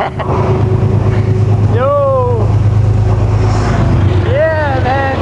Yo! Yeah, man!